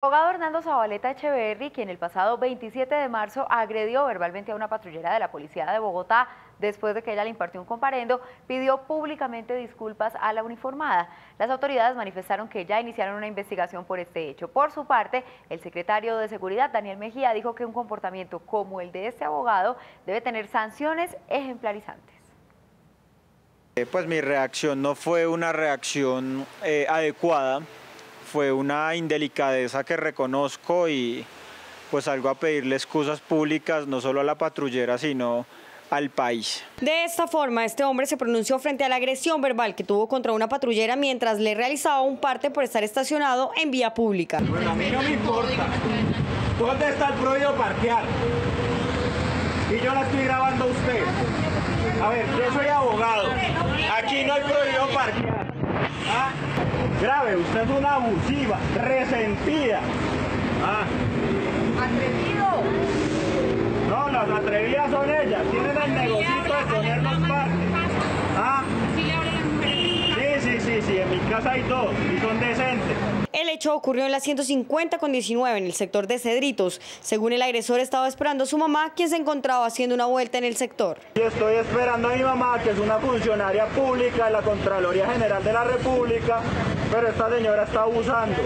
abogado Hernando Zabaleta Echeverri, quien el pasado 27 de marzo agredió verbalmente a una patrullera de la Policía de Bogotá después de que ella le impartió un comparendo, pidió públicamente disculpas a la uniformada. Las autoridades manifestaron que ya iniciaron una investigación por este hecho. Por su parte, el secretario de Seguridad, Daniel Mejía, dijo que un comportamiento como el de este abogado debe tener sanciones ejemplarizantes. Eh, pues mi reacción no fue una reacción eh, adecuada fue una indelicadeza que reconozco y pues salgo a pedirle excusas públicas no solo a la patrullera sino al país. De esta forma, este hombre se pronunció frente a la agresión verbal que tuvo contra una patrullera mientras le realizaba un parte por estar estacionado en vía pública. Bueno, a mí no me importa. ¿Dónde está el prohibido parquear? Y yo la estoy grabando a usted. A ver, yo soy abogado. Aquí no hay prohibido parquear. ¿Ah? Grave, usted es una abusiva, resentida. Ah. ¡Atrevido! No, las atrevidas son ellas. Tienen el negocito de ponernos parte. Ah. Sí, sí, sí, sí, en mi casa hay dos y son decentes. Hecho ocurrió en la 150 con 19 en el sector de Cedritos. Según el agresor estaba esperando a su mamá, quien se encontraba haciendo una vuelta en el sector. Y estoy esperando a mi mamá, que es una funcionaria pública de la Contraloría General de la República, pero esta señora está abusando.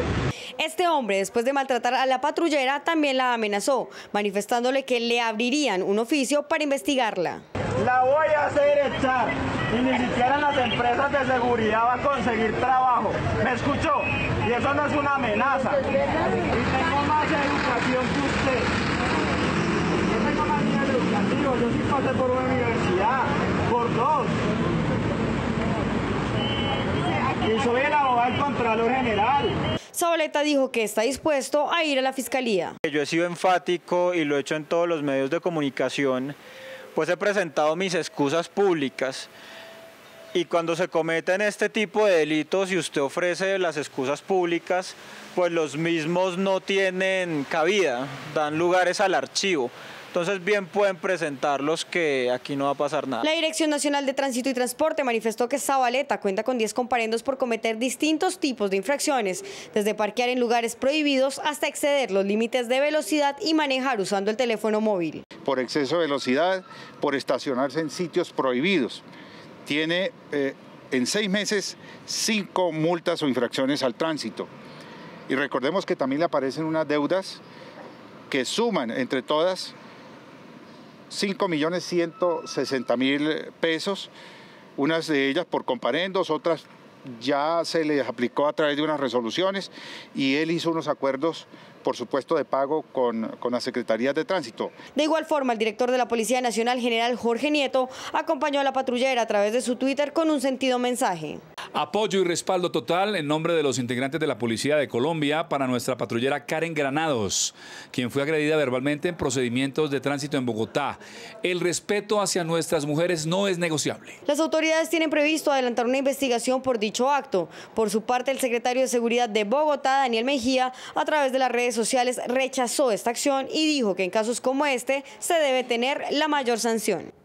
Este hombre, después de maltratar a la patrullera, también la amenazó, manifestándole que le abrirían un oficio para investigarla. La voy a hacer echar y ni siquiera las empresas de seguridad va a conseguir trabajo. ¿Me escuchó? Y eso no es una amenaza. Y tengo más educación que usted. Yo tengo más nivel educativo, yo sí pasé por una universidad, por dos. Y soy el abogado del Contralor General. Zabaleta dijo que está dispuesto a ir a la fiscalía. Yo he sido enfático y lo he hecho en todos los medios de comunicación, pues he presentado mis excusas públicas. Y cuando se cometen este tipo de delitos y usted ofrece las excusas públicas, pues los mismos no tienen cabida, dan lugares al archivo. Entonces bien pueden presentarlos que aquí no va a pasar nada. La Dirección Nacional de Tránsito y Transporte manifestó que Zabaleta cuenta con 10 comparendos por cometer distintos tipos de infracciones, desde parquear en lugares prohibidos hasta exceder los límites de velocidad y manejar usando el teléfono móvil. Por exceso de velocidad, por estacionarse en sitios prohibidos. Tiene eh, en seis meses cinco multas o infracciones al tránsito. Y recordemos que también le aparecen unas deudas que suman entre todas 5 millones 160 mil pesos, unas de ellas por comparendos, otras ya se les aplicó a través de unas resoluciones y él hizo unos acuerdos por supuesto, de pago con, con las Secretarías de Tránsito. De igual forma, el director de la Policía Nacional, general Jorge Nieto, acompañó a la patrullera a través de su Twitter con un sentido mensaje. Apoyo y respaldo total en nombre de los integrantes de la Policía de Colombia para nuestra patrullera Karen Granados, quien fue agredida verbalmente en procedimientos de tránsito en Bogotá. El respeto hacia nuestras mujeres no es negociable. Las autoridades tienen previsto adelantar una investigación por dicho acto. Por su parte, el secretario de Seguridad de Bogotá, Daniel Mejía, a través de las redes sociales rechazó esta acción y dijo que en casos como este se debe tener la mayor sanción.